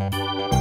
Música